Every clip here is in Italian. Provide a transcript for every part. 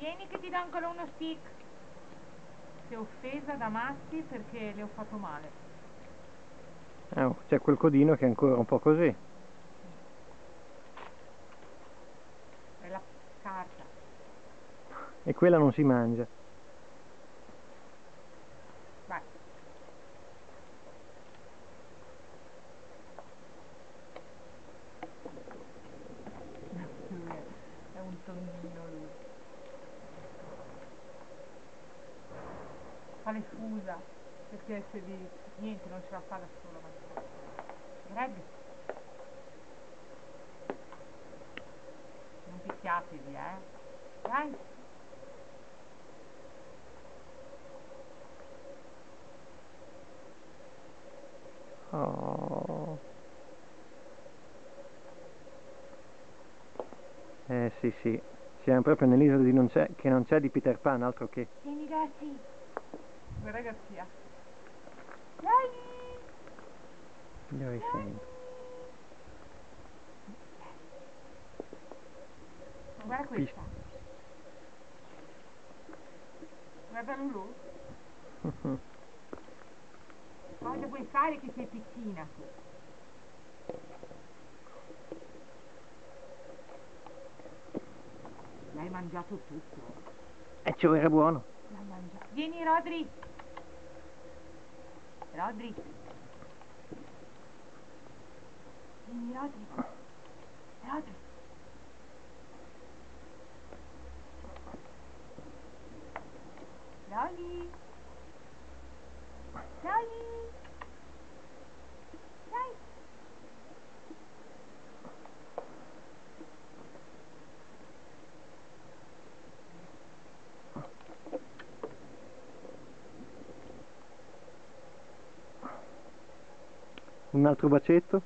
Vieni che ti do ancora uno stick. Si è offesa da Matti perché le ho fatto male. Oh, c'è quel codino che è ancora un po' così. È la carta. E quella non si mangia. Vai. È un tonnino lui. Fa le fusa perché se di niente non ce la fa da solo. Ma... Greg. Non picchiatevi, eh. Dai. Oh. Eh sì sì, siamo proprio nell'isola di non c'è, che non c'è di Peter Pan, altro che. Vieni Gassi. Guarda Garzia. Dai. Dove sei? Guarda questa. Guarda Lulu. Cosa vuoi fare che sei piccina tu? L'hai mangiato tutto. Eh, ciò era buono. Vieni Rodri. Rodri. Vieni Rodri. Rodri. Loli. un altro bacetto?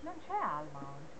Non c'è Almond